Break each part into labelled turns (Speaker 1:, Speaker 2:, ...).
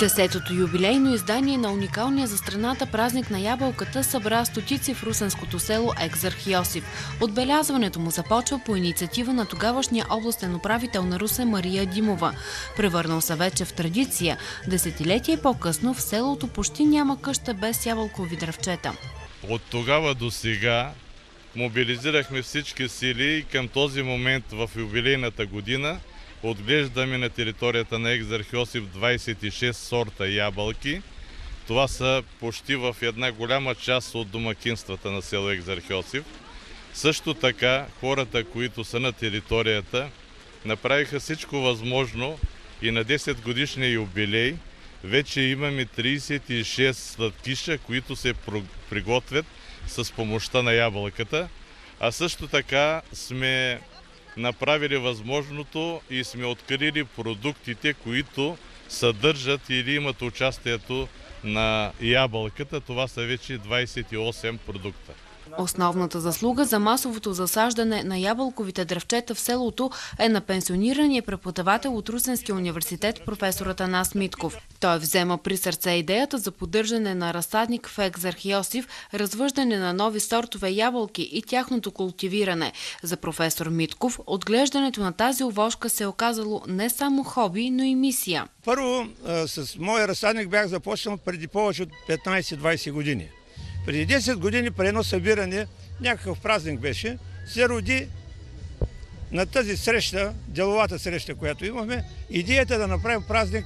Speaker 1: Десетото юбилейно издание на уникалния за страната празник на ябълката събра стотици в русенското село Екзарх Йосиф. Отбелязването му започва по инициатива на тогавашния областен управител на Русе Мария Димова. Превърнал се вече в традиция. Десетилетие по-късно в селото почти няма къща без ябълкови дръвчета.
Speaker 2: От тогава до сега мобилизирахме всички сили и към този момент в юбилейната година отглеждаме на територията на Екзархиосиф 26 сорта ябълки. Това са почти в една голяма част от домакинствата на село Екзархиосиф. Също така хората, които са на територията, направиха всичко възможно и на 10 годишния юбилей вече имаме 36 сладкиша, които се приготвят с помощта на ябълката. А също така сме направили възможното и сме открили продуктите, които съдържат или имат участието на ябълката. Това са вече 28 продукта.
Speaker 1: Основната заслуга за масовото засаждане на ябълковите дръвчета в селото е на пенсионирания преподавател от Русенския университет професората Нас Митков. Той взема при сърце идеята за поддържане на разсадник в Екзархиосиф, развъждане на нови сортове ябълки и тяхното култивиране. За професор Митков, отглеждането на тази овошка се е оказало не само хоби, но и мисия.
Speaker 3: Първо, с моя разсадник бях започнал преди повече от 15-20 години. Преди 10 години при едно събиране, някакъв празник беше, се роди на тази среща, деловата среща, която имахме, идеята да направим празник,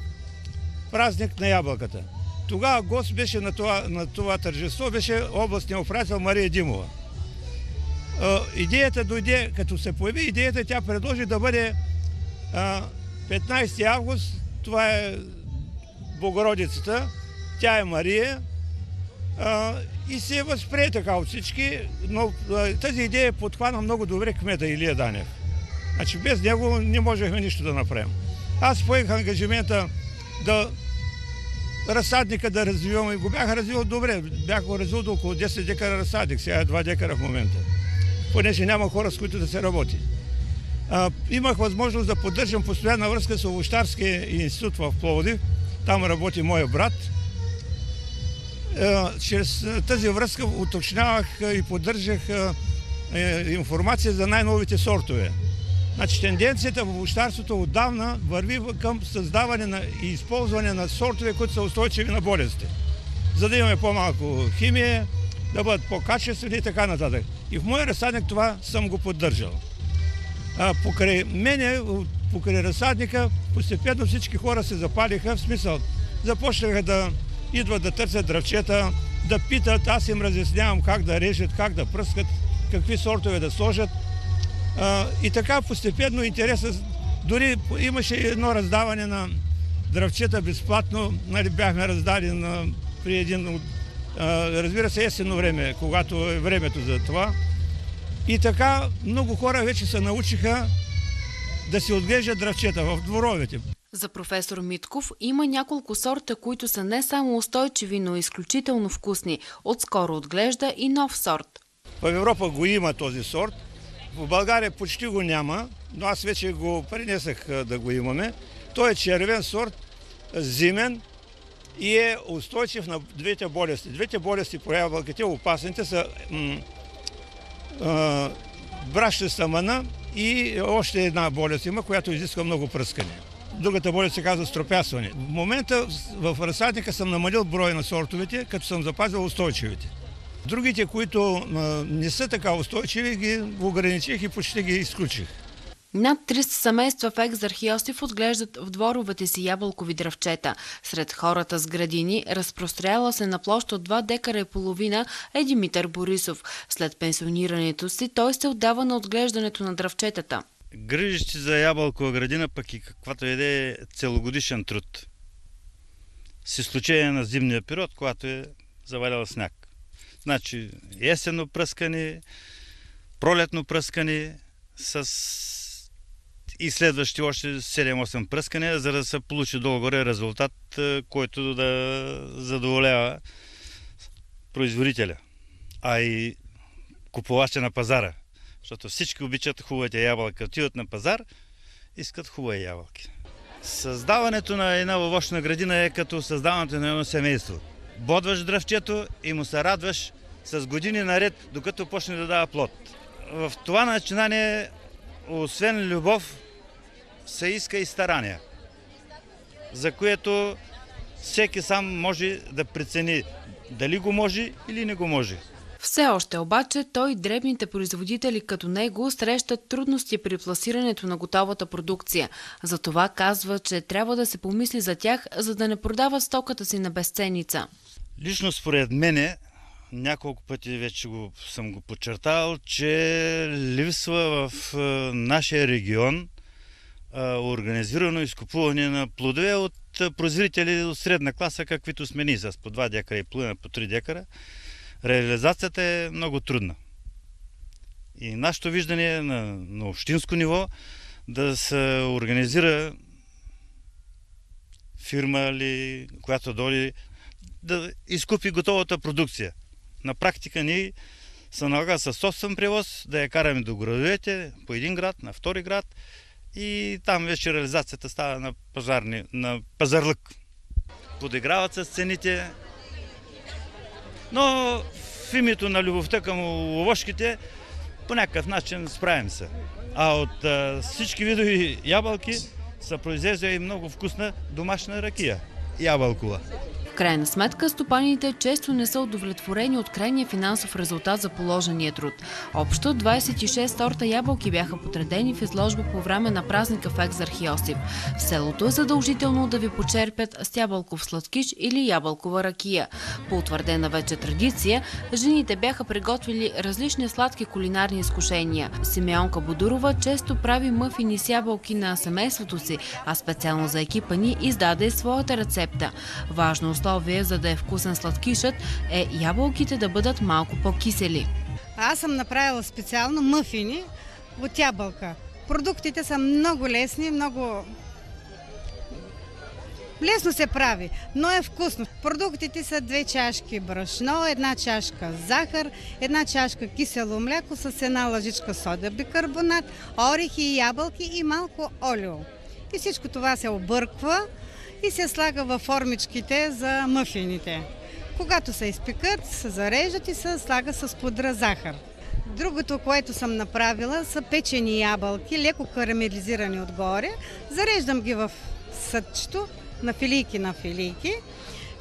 Speaker 3: празник на ябълката. Тогава гост беше на това, на това тържество, беше областния управител Мария Димова. идеята дойде, като се появи идеята, тя предложи да бъде 15 август, това е Богородицата, тя е Мария, и се възприе така от всички, но тази идея подхвана много добре кмета Илия Данев. Значи без него не можехме нищо да направим. Аз поех ангажимента да разсадника да развивам и го бях развил добре. Бях го развил до около 10 декара разсадник, сега е 2 декара в момента. Понеже няма хора, с които да се работи. А, имах възможност да поддържам постоянна връзка с Овощарския институт в Пловдив. Там работи моя брат – е, чрез е, тази връзка уточнявах е, и поддържах информация за най-новите сортове. Значи тенденцията в овощарството отдавна върви към създаване на и използване на сортове, които са устойчиви на болести. За да имаме по-малко химия, да бъдат по-качествени и така нататък. И в моя разсадник това съм го поддържал. А, покрай мене, покрай разсадника, постепенно всички хора се запалиха, в смисъл започнаха да идват да търсят дръвчета, да питат, аз им разяснявам как да режат, как да пръскат, какви сортове да сложат. и така постепенно интересът, дори имаше едно раздаване на дръвчета безплатно, нали, бяхме раздали на, при един, разбира се, есенно време, когато е времето за това. И така много хора вече се научиха да си отглеждат дръвчета в дворовете.
Speaker 1: За професор Митков има няколко сорта, които са не само устойчиви, но изключително вкусни. Отскоро отглежда и нов сорт.
Speaker 3: В Европа го има този сорт. В България почти го няма, но аз вече го принесах да го имаме. Той е червен сорт, зимен и е устойчив на двете болести. Двете болести по ябълките, опасните са бращеста мъна и още една болест има, която изисква много пръскане. Другата болест се казва стропясване. В момента в разсадника съм намалил броя на сортовете, като съм запазил устойчивите. Другите, които не са така устойчиви, ги ограничих и почти ги изключих.
Speaker 1: Над 300 семейства в Екзархиосиф отглеждат в дворовете си ябълкови дръвчета. Сред хората с градини, разпростряла се на площ от 2 декара и половина е Димитър Борисов. След пенсионирането си той се отдава на отглеждането на дръвчетата
Speaker 4: грижещи за ябълкова градина, пък и каквато да е целогодишен труд. С изключение на зимния период, когато е завалял сняг. Значи есенно пръскане, пролетно пръскане с и следващи още 7-8 пръскания, за да се получи долу-горе резултат, е, който да задоволява производителя, а и купувача на пазара. Защото всички обичат хубавите ябълки. Отиват на пазар, искат хубави ябълки. Създаването на една овощна градина е като създаването на едно семейство. Бодваш дръвчето и му се радваш с години наред, докато почне да дава плод. В това начинание, освен любов, се иска и старание, за което всеки сам може да прецени дали го може или не го може.
Speaker 1: Все още обаче той и дребните производители като него срещат трудности при пласирането на готовата продукция. Затова казва, че трябва да се помисли за тях, за да не продават стоката си на безценица.
Speaker 4: Лично според мене, няколко пъти вече го, съм го подчертал, че липсва в е, нашия регион е, организирано изкупуване на плодове от е, производители от средна класа, каквито сме ние, с по 2 декара и половина, по 3 декара. Реализацията е много трудна. И нашето виждане на, на общинско ниво да се организира фирма ли, която дойде да изкупи готовата продукция. На практика ние се налага със собствен превоз да я караме до градовете, по един град, на втори град и там вече реализацията става на, пазарни, на пазарлък. Подиграват с цените, но в името на любовта към овошките по някакъв начин справим се. А от а, всички видови ябълки се произвежда и много вкусна домашна ракия. Ябълкова.
Speaker 1: Крайна сметка, стопаните често не са удовлетворени от крайния финансов резултат за положения труд. Общо 26 сорта ябълки бяха потредени в изложба по време на празника в Екзархиосиф. В селото е задължително да ви почерпят с ябълков сладкиш или ябълкова ракия. По утвърдена вече традиция, жените бяха приготвили различни сладки кулинарни изкушения. Симеонка Бодурова често прави мъфини с ябълки на семейството си, а специално за екипа ни издаде своята рецепта. Важно условие, за да е вкусен сладкишът, е ябълките да бъдат малко по-кисели.
Speaker 5: Аз съм направила специално мъфини от ябълка. Продуктите са много лесни, много лесно се прави, но е вкусно. Продуктите са две чашки брашно, една чашка захар, една чашка кисело мляко с една лъжичка сода бикарбонат, орехи и ябълки и малко олио. И всичко това се обърква и се слага във формичките за мъфините. Когато се изпекат, се зареждат и се слага с пудра захар. Другото, което съм направила, са печени ябълки, леко карамелизирани отгоре. Зареждам ги в съдчето на филийки на филийки.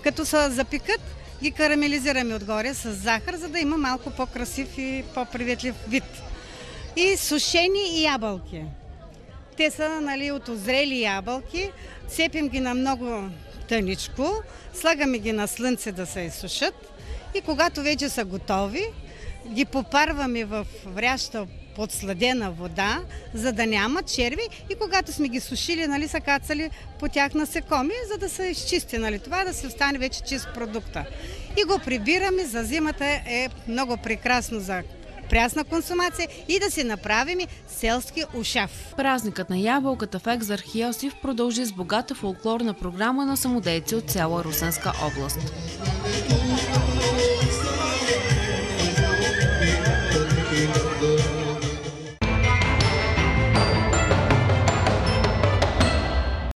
Speaker 5: Като се запекат, ги карамелизираме отгоре с захар, за да има малко по-красив и по-приветлив вид. И сушени ябълки. Те са нали, от озрели ябълки. Цепим ги на много тъничко, слагаме ги на слънце да се изсушат и когато вече са готови, ги попарваме в вряща подсладена вода, за да няма черви и когато сме ги сушили, нали, са кацали по тях насекоми, за да се изчисти нали, това, да се остане вече чист продукта. И го прибираме, за зимата е много прекрасно за прясна консумация и да си направим селски ушав.
Speaker 1: Празникът на ябълката в Екзархиосиф продължи с богата фолклорна програма на самодейци от цяла Русенска област.